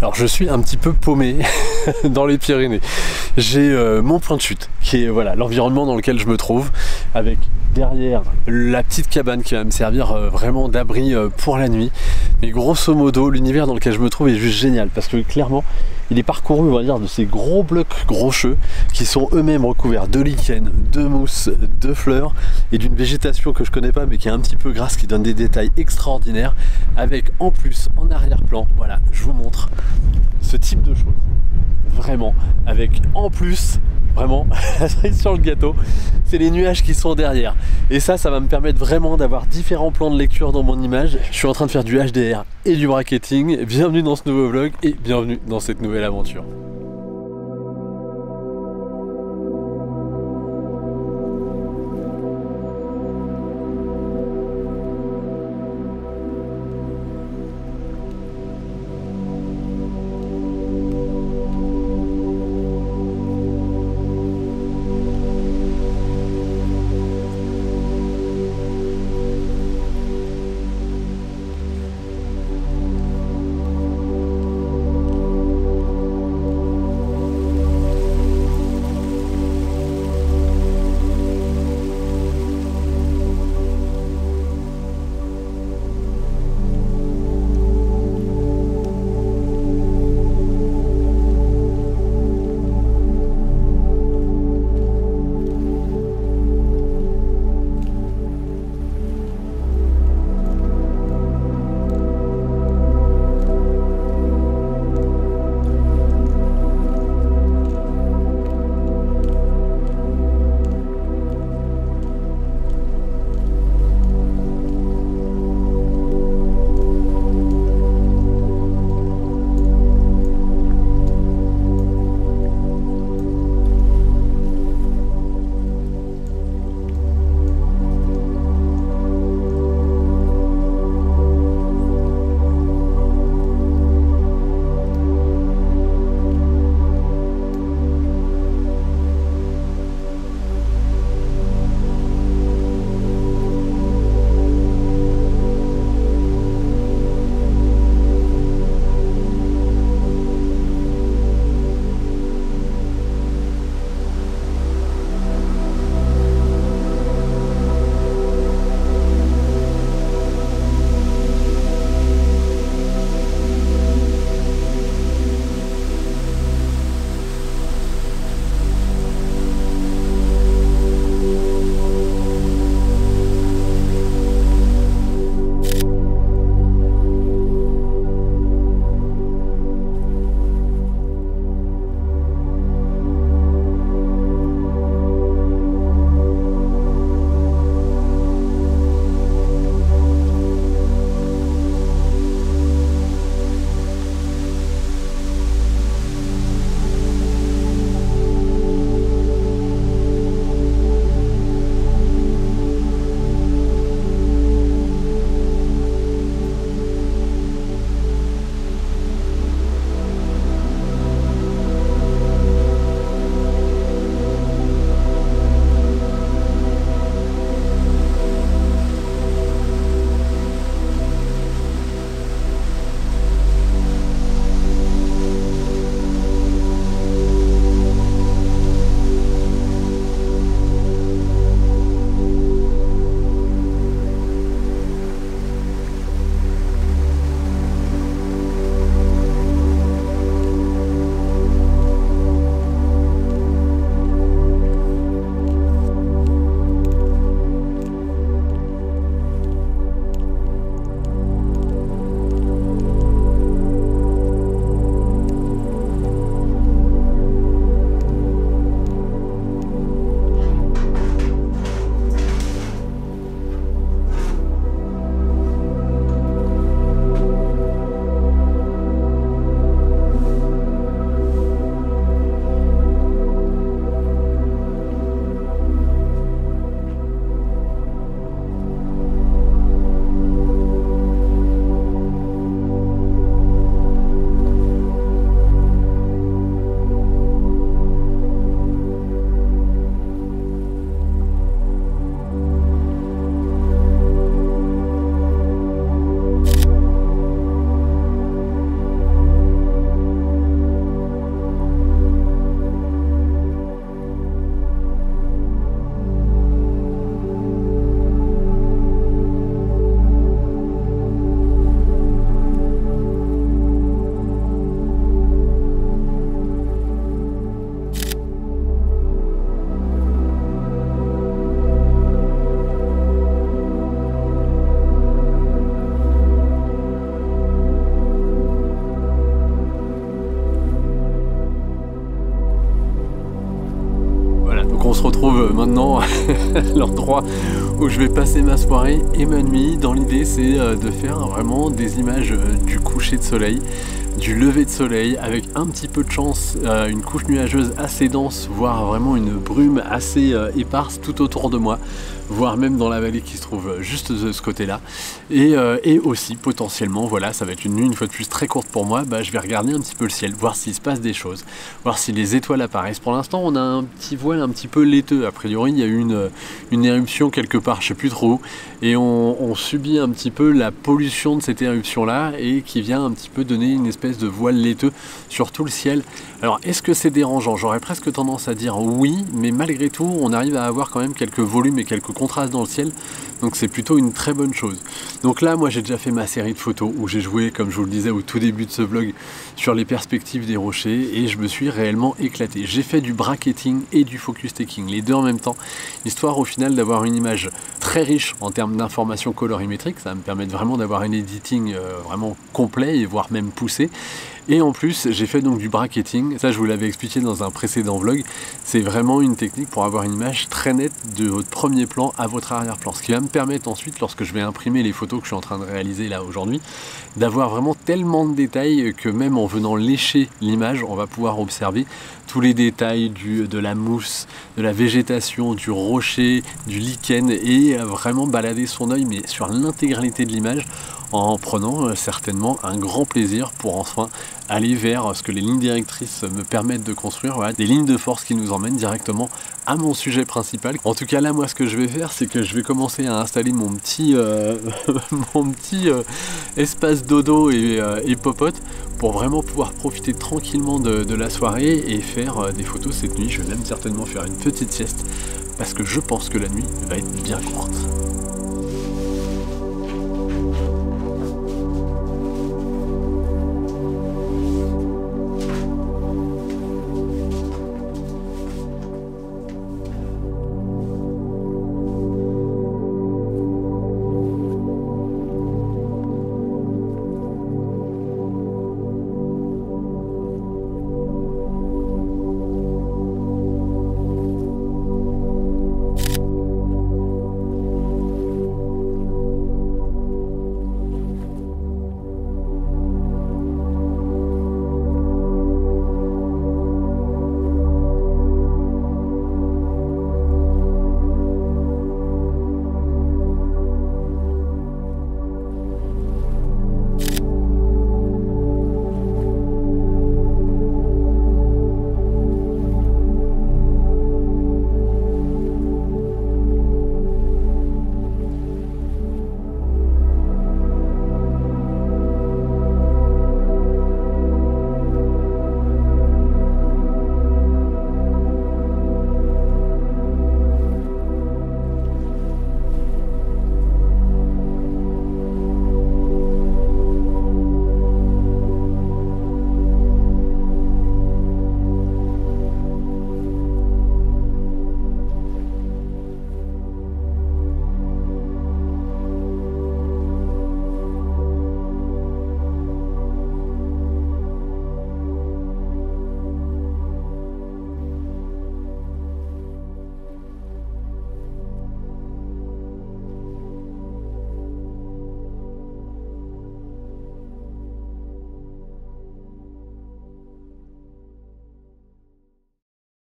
Alors je suis un petit peu paumé dans les Pyrénées. J'ai euh, mon point de chute, qui est voilà l'environnement dans lequel je me trouve, avec derrière la petite cabane qui va me servir euh, vraiment d'abri euh, pour la nuit. Mais grosso modo, l'univers dans lequel je me trouve est juste génial parce que clairement, il est parcouru, on va dire, de ces gros blocs rocheux qui sont eux-mêmes recouverts de lichen, de mousse, de fleurs et d'une végétation que je connais pas mais qui est un petit peu grasse, qui donne des détails extraordinaires. Avec en plus, en arrière-plan, voilà, je vous montre ce type de choses. Vraiment, avec en plus vraiment la sur le gâteau, c'est les nuages qui sont derrière. Et ça, ça va me permettre vraiment d'avoir différents plans de lecture dans mon image. Je suis en train de faire du HDR et du bracketing. Bienvenue dans ce nouveau vlog et bienvenue dans cette nouvelle aventure. l'endroit où je vais passer ma soirée et ma nuit. Dans l'idée, c'est de faire vraiment des images du coucher de soleil du lever de soleil avec un petit peu de chance, une couche nuageuse assez dense, voire vraiment une brume assez éparse tout autour de moi voire même dans la vallée qui se trouve juste de ce côté-là. Et, euh, et, aussi potentiellement, voilà, ça va être une nuit une fois de plus très courte pour moi, bah, je vais regarder un petit peu le ciel, voir s'il se passe des choses, voir si les étoiles apparaissent. Pour l'instant, on a un petit voile un petit peu laiteux. A priori, il y a eu une, une éruption quelque part, je sais plus trop, et on, on subit un petit peu la pollution de cette éruption-là et qui vient un petit peu donner une espèce de voile laiteux sur tout le ciel. Alors, est-ce que c'est dérangeant? J'aurais presque tendance à dire oui, mais malgré tout, on arrive à avoir quand même quelques volumes et quelques contraste dans le ciel. Donc c'est plutôt une très bonne chose. Donc là, moi j'ai déjà fait ma série de photos où j'ai joué, comme je vous le disais au tout début de ce vlog, sur les perspectives des rochers et je me suis réellement éclaté. J'ai fait du bracketing et du focus taking, les deux en même temps, histoire au final d'avoir une image très riche en termes d'informations colorimétriques. Ça va me permettre vraiment d'avoir un editing euh, vraiment complet et voire même poussé. Et en plus, j'ai fait donc du bracketing. Ça, je vous l'avais expliqué dans un précédent vlog. C'est vraiment une technique pour avoir une image très nette de votre premier plan à votre arrière-plan. Ce qui va me permettre ensuite, lorsque je vais imprimer les photos que je suis en train de réaliser là aujourd'hui, d'avoir vraiment tellement de détails que même en venant lécher l'image, on va pouvoir observer tous les détails du, de la mousse, de la végétation, du rocher, du lichen et vraiment balader son œil mais sur l'intégralité de l'image en prenant euh, certainement un grand plaisir pour enfin aller vers ce que les lignes directrices me permettent de construire, des lignes de force qui nous emmènent directement à mon sujet principal. En tout cas là moi ce que je vais faire c'est que je vais commencer à installer mon petit, euh, mon petit euh, espace dodo et, et, popote pour vraiment pouvoir profiter tranquillement de, de la soirée et faire des photos cette nuit. Je vais même certainement faire une petite sieste parce que je pense que la nuit va être bien forte.